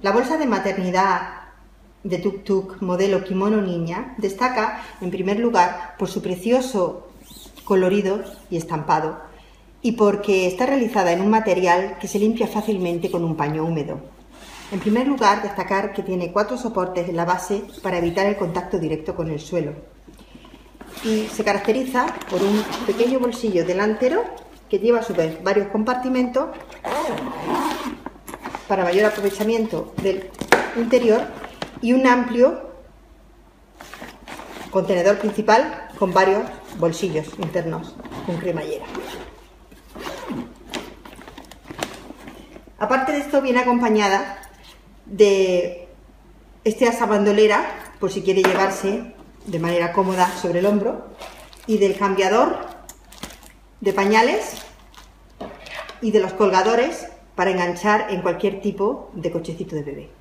La bolsa de maternidad de Tuk Tuk modelo kimono niña destaca en primer lugar por su precioso colorido y estampado y porque está realizada en un material que se limpia fácilmente con un paño húmedo. En primer lugar, destacar que tiene cuatro soportes en la base para evitar el contacto directo con el suelo. Y se caracteriza por un pequeño bolsillo delantero que lleva a su vez varios compartimentos para mayor aprovechamiento del interior y un amplio contenedor principal con varios bolsillos internos con cremallera. Aparte de esto viene acompañada de este asa bandolera por si quiere llevarse de manera cómoda sobre el hombro y del cambiador de pañales y de los colgadores para enganchar en cualquier tipo de cochecito de bebé.